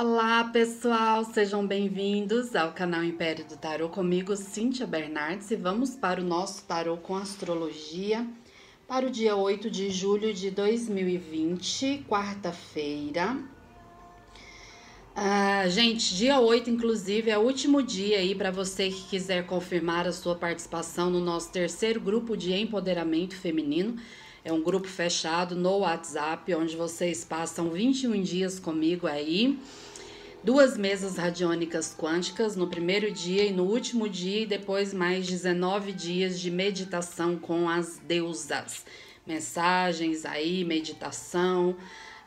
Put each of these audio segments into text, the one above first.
Olá pessoal, sejam bem-vindos ao canal Império do Tarô comigo, Cíntia Bernardes, e vamos para o nosso tarô com astrologia para o dia 8 de julho de 2020, quarta-feira. Ah, gente, dia 8, inclusive, é o último dia aí para você que quiser confirmar a sua participação no nosso terceiro grupo de empoderamento feminino. É um grupo fechado no WhatsApp, onde vocês passam 21 dias comigo aí. Duas mesas radiônicas quânticas no primeiro dia e no último dia, e depois mais 19 dias de meditação com as deusas. Mensagens aí, meditação,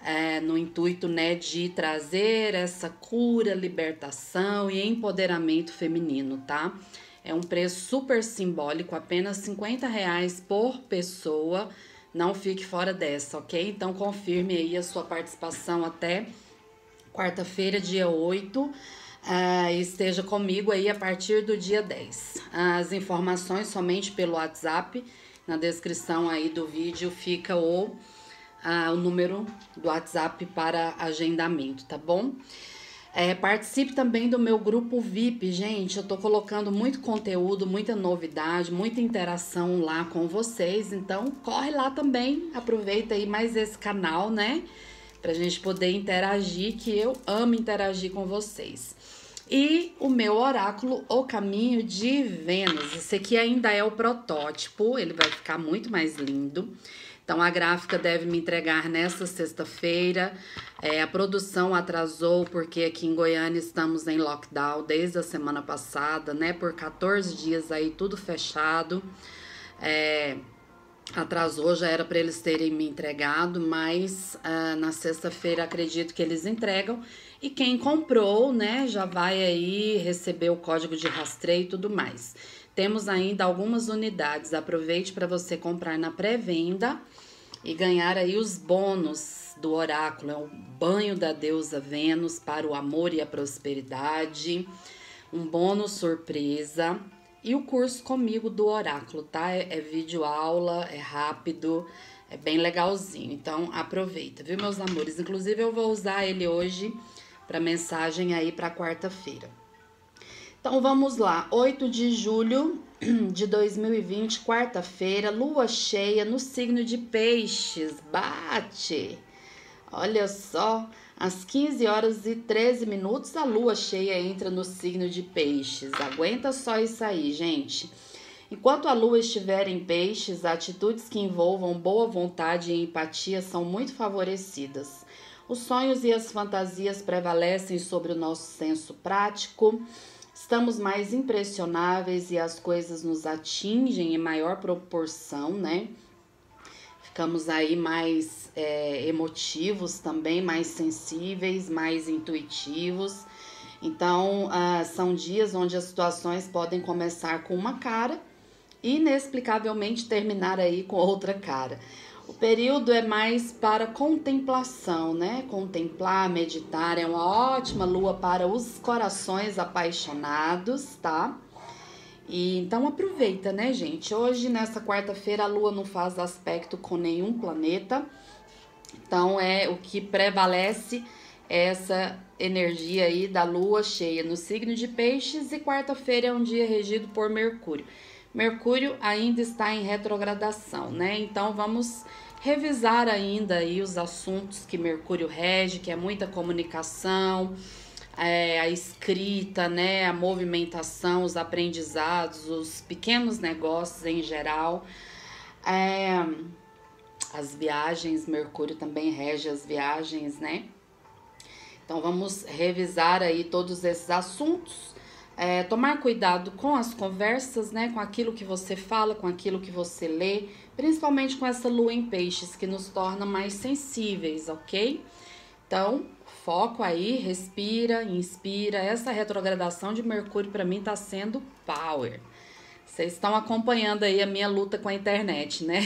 é, no intuito né, de trazer essa cura, libertação e empoderamento feminino, tá? É um preço super simbólico, apenas 50 reais por pessoa. Não fique fora dessa, ok? Então confirme aí a sua participação até quarta-feira, dia 8. Uh, ah, esteja comigo aí a partir do dia 10. As informações somente pelo WhatsApp. Na descrição aí do vídeo fica o, uh, o número do WhatsApp para agendamento, tá bom? É, participe também do meu grupo VIP, gente. Eu tô colocando muito conteúdo, muita novidade, muita interação lá com vocês. Então, corre lá também. Aproveita aí mais esse canal, né? Pra gente poder interagir, que eu amo interagir com vocês. E o meu oráculo, O Caminho de Vênus. Esse aqui ainda é o protótipo, ele vai ficar muito mais lindo. Então, a gráfica deve me entregar nesta sexta-feira. É, a produção atrasou porque aqui em Goiânia estamos em lockdown desde a semana passada, né? Por 14 dias aí, tudo fechado. É, atrasou, já era para eles terem me entregado, mas uh, na sexta-feira acredito que eles entregam. E quem comprou, né, já vai aí receber o código de rastreio e tudo mais. Temos ainda algumas unidades. Aproveite para você comprar na pré-venda e ganhar aí os bônus do oráculo. É o banho da deusa Vênus para o amor e a prosperidade, um bônus surpresa e o curso comigo do oráculo, tá? É, é vídeo aula, é rápido, é bem legalzinho. Então aproveita, viu, meus amores? Inclusive eu vou usar ele hoje para mensagem aí para quarta-feira. Então vamos lá, 8 de julho de 2020, quarta-feira, lua cheia no signo de Peixes. Bate! Olha só, às 15 horas e 13 minutos a lua cheia entra no signo de Peixes. Aguenta só isso aí, gente. Enquanto a lua estiver em Peixes, atitudes que envolvam boa vontade e empatia são muito favorecidas. Os sonhos e as fantasias prevalecem sobre o nosso senso prático estamos mais impressionáveis e as coisas nos atingem em maior proporção, né? Ficamos aí mais é, emotivos também, mais sensíveis, mais intuitivos. Então, ah, são dias onde as situações podem começar com uma cara e inexplicavelmente terminar aí com outra cara. O período é mais para contemplação, né? Contemplar, meditar é uma ótima lua para os corações apaixonados, tá? E então aproveita, né, gente? Hoje, nessa quarta-feira, a lua não faz aspecto com nenhum planeta. Então, é o que prevalece essa energia aí da lua cheia no signo de Peixes e quarta-feira é um dia regido por Mercúrio. Mercúrio ainda está em retrogradação, né? Então vamos revisar ainda aí os assuntos que Mercúrio rege, que é muita comunicação, é, a escrita, né, a movimentação, os aprendizados, os pequenos negócios em geral. É, as viagens, Mercúrio também rege as viagens, né? Então vamos revisar aí todos esses assuntos. É, tomar cuidado com as conversas, né? Com aquilo que você fala, com aquilo que você lê, principalmente com essa lua em peixes que nos torna mais sensíveis, ok? Então, foco aí, respira, inspira. Essa retrogradação de Mercúrio para mim tá sendo power. Vocês estão acompanhando aí a minha luta com a internet, né?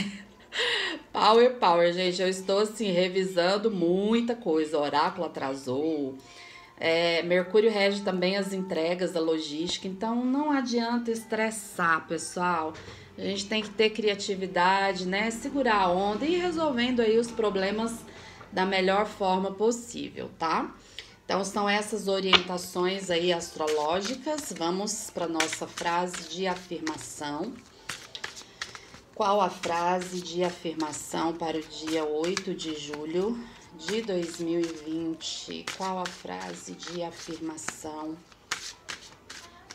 Power, power, gente. Eu estou assim revisando muita coisa. O oráculo atrasou. É, Mercúrio rege também as entregas, a logística. Então não adianta estressar, pessoal. A gente tem que ter criatividade, né? Segurar a onda e ir resolvendo aí os problemas da melhor forma possível, tá? Então, são essas orientações aí astrológicas. Vamos para nossa frase de afirmação. Qual a frase de afirmação para o dia 8 de julho de 2020? Qual a frase de afirmação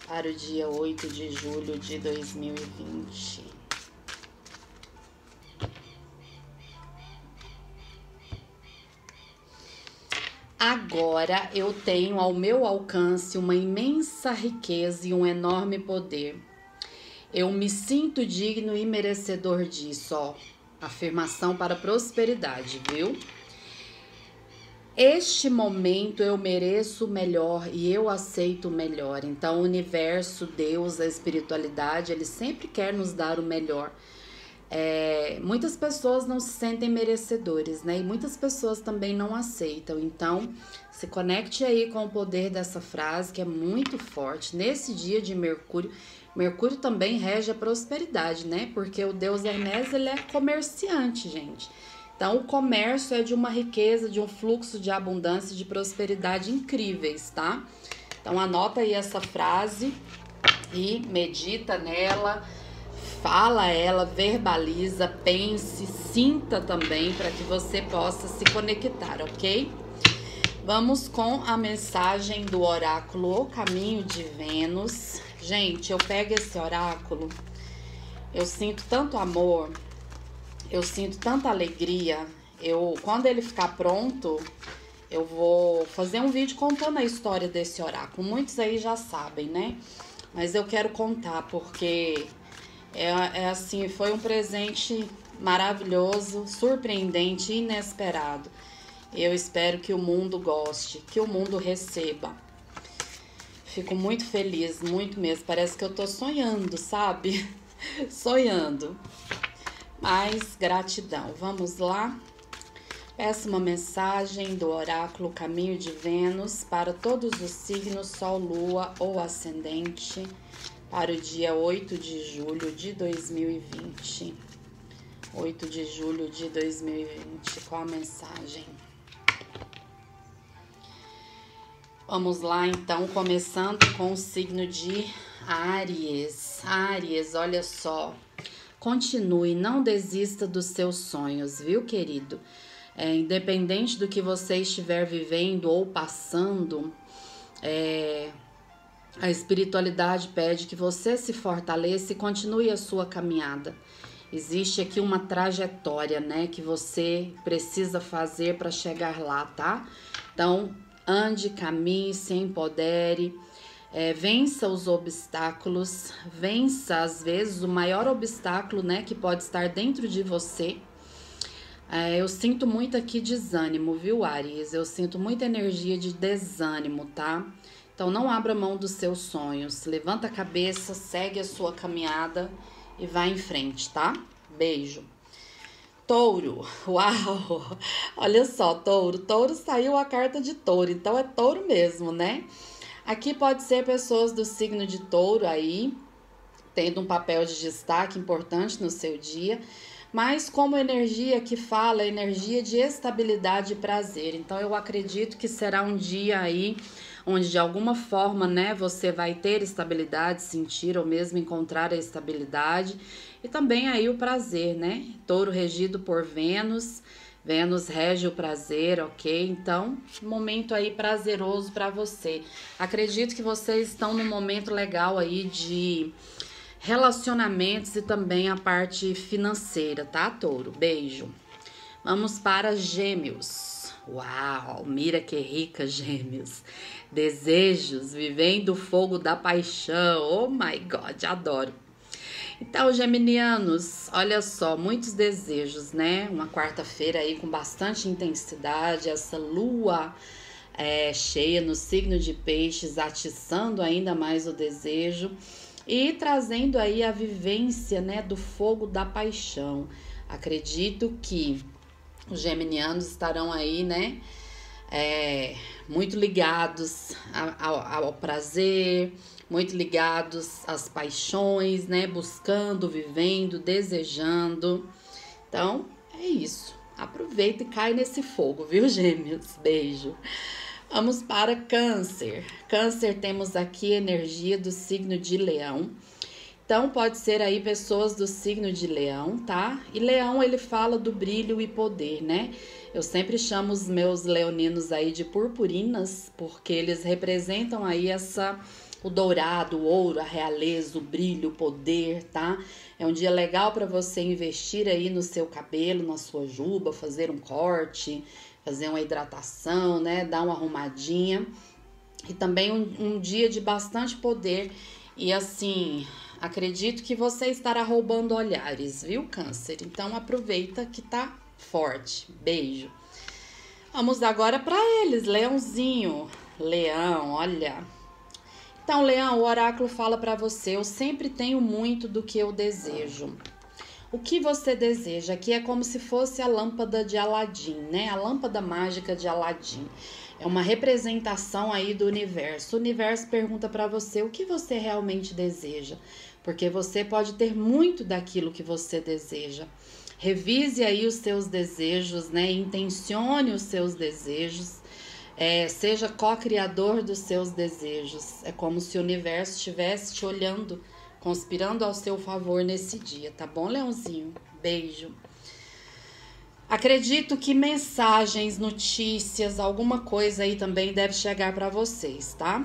para o dia 8 de julho de 2020? Agora eu tenho ao meu alcance uma imensa riqueza e um enorme poder. Eu me sinto digno e merecedor disso, ó. Afirmação para prosperidade, viu? Este momento eu mereço o melhor e eu aceito o melhor. Então, o universo, Deus, a espiritualidade, ele sempre quer nos dar o melhor. É, muitas pessoas não se sentem merecedores, né? E muitas pessoas também não aceitam. Então, se conecte aí com o poder dessa frase que é muito forte. Nesse dia de Mercúrio, Mercúrio também rege a prosperidade, né? Porque o deus Hermes ele é comerciante, gente. Então, o comércio é de uma riqueza, de um fluxo de abundância, de prosperidade incríveis, tá? Então, anota aí essa frase e medita nela fala ela, verbaliza, pense, sinta também para que você possa se conectar, ok? Vamos com a mensagem do oráculo O Caminho de Vênus. Gente, eu pego esse oráculo, eu sinto tanto amor, eu sinto tanta alegria. Eu, quando ele ficar pronto, eu vou fazer um vídeo contando a história desse oráculo. Muitos aí já sabem, né? Mas eu quero contar porque é, é assim, foi um presente maravilhoso, surpreendente, inesperado. Eu espero que o mundo goste, que o mundo receba. Fico muito feliz, muito mesmo. Parece que eu tô sonhando, sabe? sonhando. Mas gratidão. Vamos lá. Peço uma mensagem do oráculo Caminho de Vênus para todos os signos Sol, Lua ou Ascendente para o dia 8 de julho de 2020. 8 de julho de 2020, qual a mensagem? Vamos lá então, começando com o signo de Áries. Áries, olha só. Continue, não desista dos seus sonhos, viu, querido? É, independente do que você estiver vivendo ou passando, é, a espiritualidade pede que você se fortaleça e continue a sua caminhada. Existe aqui uma trajetória, né, que você precisa fazer para chegar lá, tá? Então, ande, caminhe, se empodere, é, vença os obstáculos, vença às vezes o maior obstáculo, né, que pode estar dentro de você. É, eu sinto muito aqui desânimo, viu, Aries? Eu sinto muita energia de desânimo, tá? Então não abra mão dos seus sonhos. Levanta a cabeça, segue a sua caminhada e vai em frente, tá? Beijo. Touro, uau! Olha só, touro. Touro saiu a carta de touro, então é touro mesmo, né? Aqui pode ser pessoas do signo de touro aí, tendo um papel de destaque importante no seu dia, mas como energia que fala, energia de estabilidade e prazer. Então eu acredito que será um dia aí onde de alguma forma, né, você vai ter estabilidade, sentir ou mesmo encontrar a estabilidade e também aí o prazer, né? Touro regido por Vênus, Vênus rege o prazer, ok? Então, momento aí prazeroso para você. Acredito que vocês estão num momento legal aí de relacionamentos e também a parte financeira, tá, Touro? Beijo. Vamos para Gêmeos. Uau, mira que rica, Gêmeos desejos, vivendo o fogo da paixão. Oh my God, adoro. Então, geminianos, olha só, muitos desejos, né? Uma quarta-feira aí com bastante intensidade, essa lua é, cheia no signo de peixes, atiçando ainda mais o desejo e trazendo aí a vivência, né, do fogo da paixão. Acredito que os geminianos estarão aí, né, é, muito ligados ao, ao, prazer, muito ligados às paixões, né? Buscando, vivendo, desejando. Então, é isso. Aproveita e cai nesse fogo, viu, gêmeos? Beijo. Vamos para Câncer. Câncer, temos aqui energia do signo de Leão. Então, pode ser aí pessoas do signo de Leão, tá? E Leão, ele fala do brilho e poder, né? Eu sempre chamo os meus leoninos aí de purpurinas, porque eles representam aí essa o dourado, o ouro, a realeza, o brilho, o poder, tá? É um dia legal para você investir aí no seu cabelo, na sua juba, fazer um corte, fazer uma hidratação, né? Dar uma arrumadinha. E também um, um dia de bastante poder. E assim, acredito que você estará roubando olhares, viu, Câncer? Então aproveita que tá forte. Beijo. Vamos agora para eles, Leãozinho. Leão, olha. Então, Leão, o oráculo fala para você: eu sempre tenho muito do que eu desejo. O que você deseja? Aqui é como se fosse a lâmpada de Aladim, né? A lâmpada mágica de Aladim. É uma representação aí do universo. O universo pergunta para você o que você realmente deseja, porque você pode ter muito daquilo que você deseja. Revise aí os seus desejos, né? Intencione os seus desejos é, seja co-criador dos seus desejos. É como se o universo estivesse te olhando, conspirando ao seu favor nesse dia, tá bom, Leãozinho? Beijo. Acredito que mensagens, notícias, alguma coisa aí também deve chegar para vocês, tá?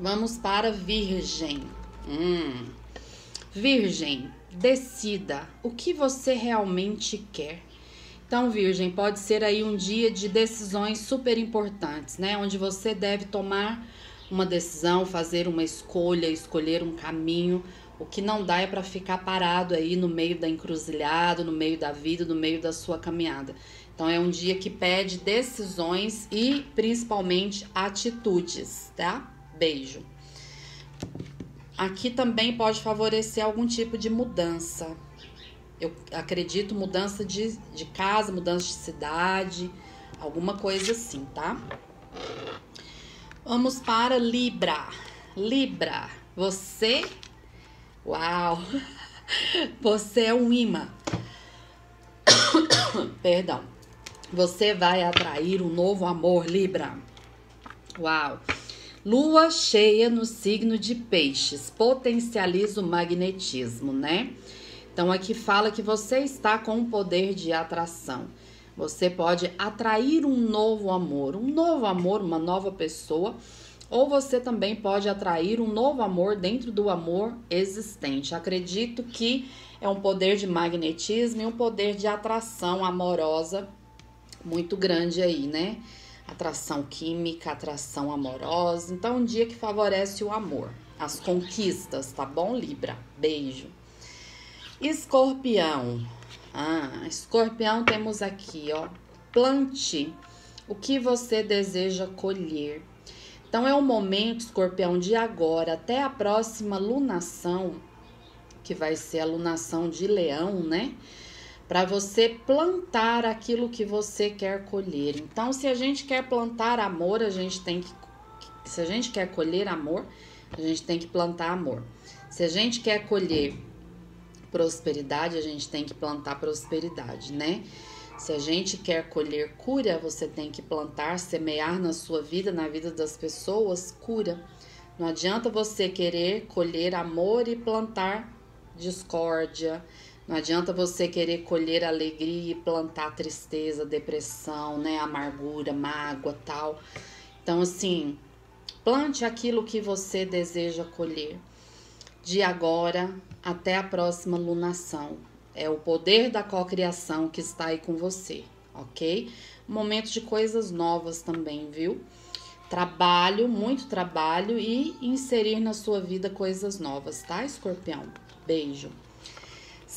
Vamos para Virgem. Hum. Virgem, decida o que você realmente quer. Então, Virgem, pode ser aí um dia de decisões super importantes, né? Onde você deve tomar uma decisão, fazer uma escolha, escolher um caminho. O que não dá é para ficar parado aí no meio da encruzilhada, no meio da vida, no meio da sua caminhada. Então é um dia que pede decisões e principalmente atitudes, tá? Beijo. Aqui também pode favorecer algum tipo de mudança, eu acredito mudança de, de casa, mudança de cidade, alguma coisa assim, tá? Vamos para Libra. Libra, você. Uau! Você é um imã. Perdão. Você vai atrair um novo amor, Libra. Uau! Lua cheia no signo de Peixes potencializa o magnetismo, né? Então aqui fala que você está com o poder de atração. Você pode atrair um novo amor, um novo amor, uma nova pessoa, ou você também pode atrair um novo amor dentro do amor existente. Acredito que é um poder de magnetismo e um poder de atração amorosa muito grande aí, né? Atração química, atração amorosa. Então, um dia que favorece o amor, as conquistas, tá bom, Libra? Beijo. Escorpião. Ah, escorpião temos aqui, ó. Plante o que você deseja colher. Então é o momento, escorpião, de agora até a próxima lunação, que vai ser a lunação de leão, né? Para você plantar aquilo que você quer colher. Então, se a gente quer plantar amor, a gente tem que. Se a gente quer colher amor, a gente tem que plantar amor. Se a gente quer colher prosperidade, a gente tem que plantar prosperidade, né? Se a gente quer colher cura, você tem que plantar, semear na sua vida, na vida das pessoas, cura. Não adianta você querer colher amor e plantar discórdia. Não adianta você querer colher alegria e plantar tristeza, depressão, né, amargura, mágoa, tal. Então assim, plante aquilo que você deseja colher de agora até a próxima lunação. É o poder da cocriação que está aí com você, ok? Momento de coisas novas também, viu? Trabalho, muito trabalho e inserir na sua vida coisas novas, tá, escorpião? Beijo.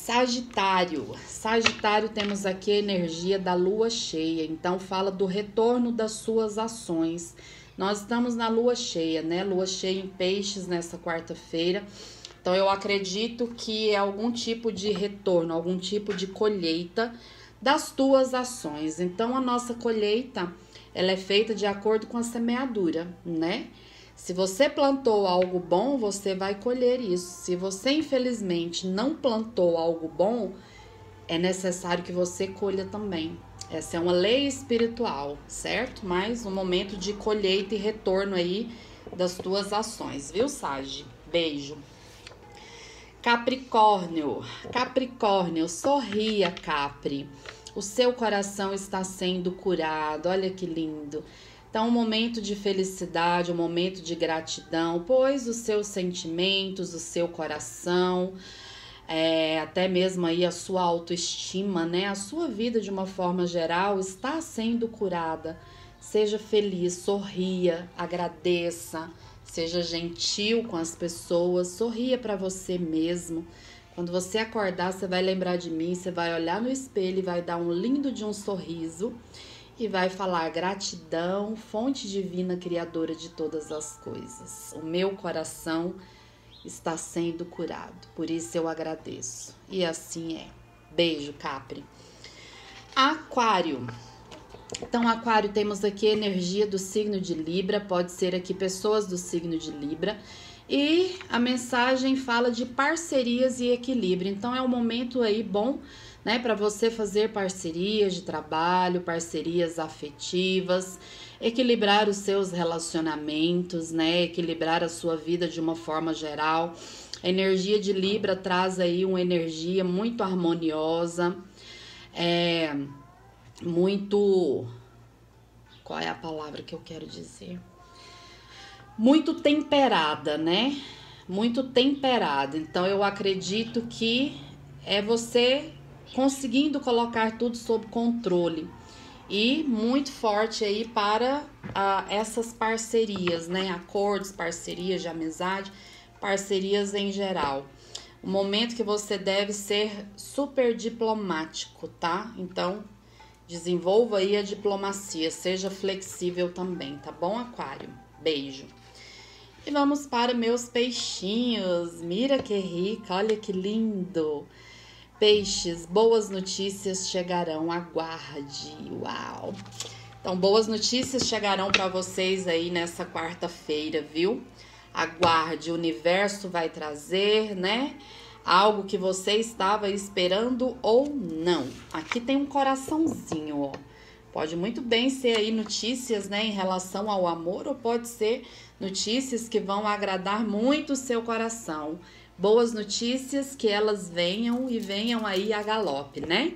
Sagitário. Sagitário, temos aqui a energia da lua cheia, então fala do retorno das suas ações. Nós estamos na lua cheia, né? Lua cheia em peixes nessa quarta-feira. Então eu acredito que é algum tipo de retorno, algum tipo de colheita das tuas ações. Então a nossa colheita, ela é feita de acordo com a semeadura, né? Se você plantou algo bom, você vai colher isso. Se você infelizmente não plantou algo bom, é necessário que você colha também. Essa é uma lei espiritual, certo? Mais um momento de colheita e retorno aí das tuas ações, viu, Sage? Beijo. Capricórnio, Capricórnio, sorria, Capri. O seu coração está sendo curado. Olha que lindo. Então, um momento de felicidade, um momento de gratidão, pois os seus sentimentos, o seu coração, é, até mesmo aí a sua autoestima, né? A sua vida de uma forma geral está sendo curada. Seja feliz, sorria, agradeça, seja gentil com as pessoas, sorria para você mesmo. Quando você acordar, você vai lembrar de mim, você vai olhar no espelho e vai dar um lindo de um sorriso e vai falar gratidão, fonte divina criadora de todas as coisas. O meu coração está sendo curado, por isso eu agradeço. E assim é. Beijo, Capri. Aquário. Então, Aquário, temos aqui energia do signo de Libra, pode ser aqui pessoas do signo de Libra. E a mensagem fala de parcerias e equilíbrio. Então, é um momento aí bom né, para você fazer parcerias de trabalho, parcerias afetivas, equilibrar os seus relacionamentos, né, equilibrar a sua vida de uma forma geral. A energia de Libra traz aí uma energia muito harmoniosa, é muito qual é a palavra que eu quero dizer? Muito temperada, né? Muito temperada. Então eu acredito que é você conseguindo colocar tudo sob controle e muito forte aí para uh, essas parcerias, né? Acordos, parcerias de amizade, parcerias em geral. O momento que você deve ser super diplomático, tá? Então, desenvolva aí a diplomacia, seja flexível também, tá bom, Aquário? Beijo. E vamos para meus peixinhos. Mira que rica, olha que lindo. Peixes, boas notícias chegarão, aguarde. Uau! Então, boas notícias chegarão para vocês aí nessa quarta-feira, viu? Aguarde, o universo vai trazer, né? Algo que você estava esperando ou não. Aqui tem um coraçãozinho, ó. Pode muito bem ser aí notícias, né, em relação ao amor, ou pode ser notícias que vão agradar muito o seu coração boas notícias, que elas venham e venham aí a galope, né?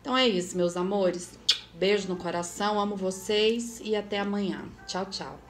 Então é isso, meus amores. Beijo no coração, amo vocês e até amanhã. Tchau, tchau.